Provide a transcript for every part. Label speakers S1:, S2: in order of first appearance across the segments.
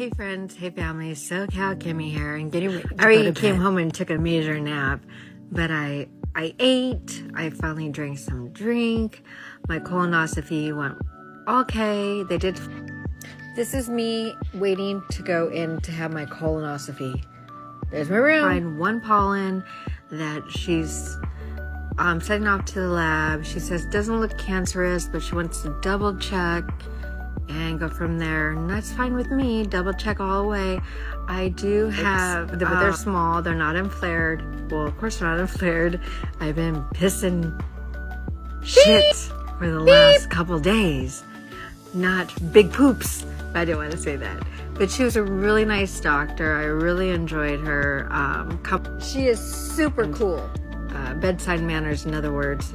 S1: Hey friends, hey family, SoCal Kimmy here, and getting ready. I already came home and took a major nap, but I I ate. I finally drank some drink. My colonoscopy went okay. They did. This is me waiting to go in to have my colonoscopy. There's my room. Find one pollen that she's um, sending off to the lab. She says doesn't look cancerous, but she wants to double check and go from there. And that's fine with me. Double check all the way. I do have, but uh, they're small. They're not inflared. Well, of course they're not inflared. I've been pissing shit for the last couple days. Not big poops. I didn't want to say that. But she was a really nice doctor. I really enjoyed her. Um,
S2: she is super cool.
S1: Uh, bedside manners, in other words.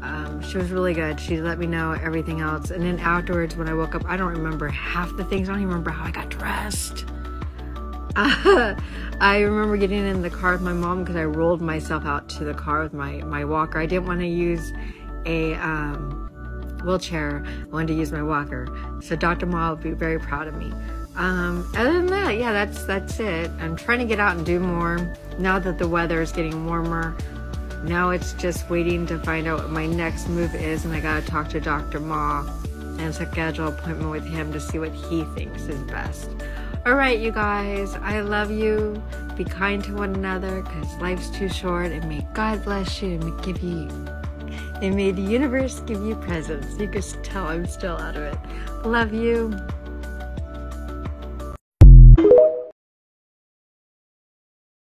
S1: Um, she was really good. She let me know everything else. And then afterwards, when I woke up, I don't remember half the things. I don't even remember how I got dressed. Uh, I remember getting in the car with my mom because I rolled myself out to the car with my, my walker. I didn't want to use a um, wheelchair. I wanted to use my walker. So Dr. Ma will be very proud of me. Um, other than that, yeah, that's that's it. I'm trying to get out and do more now that the weather is getting warmer. Now it's just waiting to find out what my next move is, and I gotta talk to Dr. Ma and schedule an appointment with him to see what he thinks is best. All right, you guys, I love you. Be kind to one another because life's too short, and may God bless you and give you and may the universe give you presents. You can tell I'm still out of it. Love you.